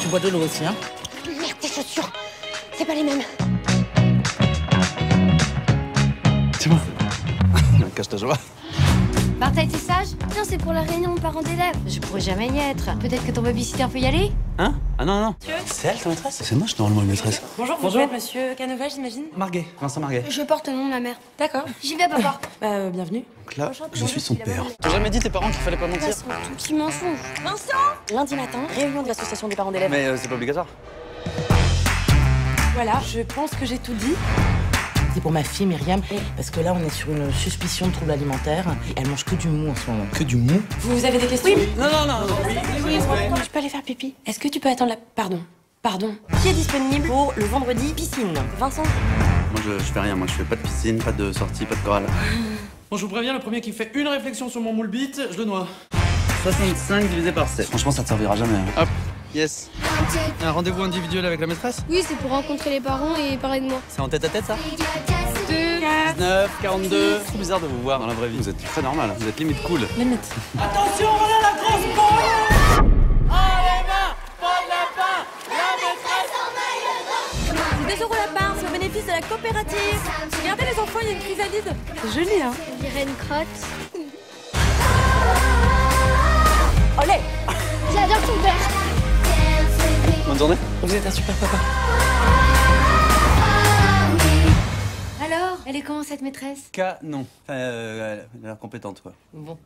Tu bois de l'eau aussi, hein Merde, tes chaussures C'est pas les mêmes. C'est bon. Cache ta joie. Martha était sage Non, c'est pour la réunion de parents d'élèves. Je pourrais jamais y être. Peut-être que ton babysitter peut y aller Hein? Ah non, non. C'est elle ta maîtresse? C'est moi, je suis normalement une maîtresse. Bonjour, vous êtes monsieur Canova, j'imagine? Marguet, Vincent Marguet. Je porte le nom de ma mère. D'accord. J'y vais, papa. Bah, euh, bienvenue. Donc là, je suis son père. T'as jamais dit tes parents qu'il fallait pas mentir? C'est un tout petit mensonge. Lundi matin, réunion de l'association des parents d'élèves. Mais euh, c'est pas obligatoire. Voilà, je pense que j'ai tout dit. C'est pour ma fille Myriam, parce que là on est sur une suspicion de trouble alimentaire. Elle mange que du mou en ce moment. Que du mou Vous avez des questions Oui. Non, non, non. Je peux aller faire pipi Est-ce que tu peux attendre la... Pardon. Pardon. Qui est disponible pour le vendredi piscine Vincent Moi, je, je fais rien. Moi, je fais pas de piscine, pas de sortie, pas de chorale. Bon, je vous préviens, le premier qui fait une réflexion sur mon moule bite, je le noie. 65 divisé par 7. Franchement, ça te servira jamais. hein. Hop, yes. Un rendez-vous individuel avec la maîtresse? Oui, c'est pour rencontrer les parents et parler de moi. C'est en tête à tête, ça? Deux. 19, 42. C'est bizarre de vous voir dans la vraie vie. Vous êtes très normal. Vous êtes limite cool. Mehmet. C'est 2 euros la part, c'est au bénéfice de la coopérative. Regardez les enfants, il y a une chrysalide. C'est joli, hein une crotte. Bonne journée. Vous êtes un super papa. Alors, elle est comment cette maîtresse? Canon. Enfin, euh, elle a l'air compétente, quoi. Bon.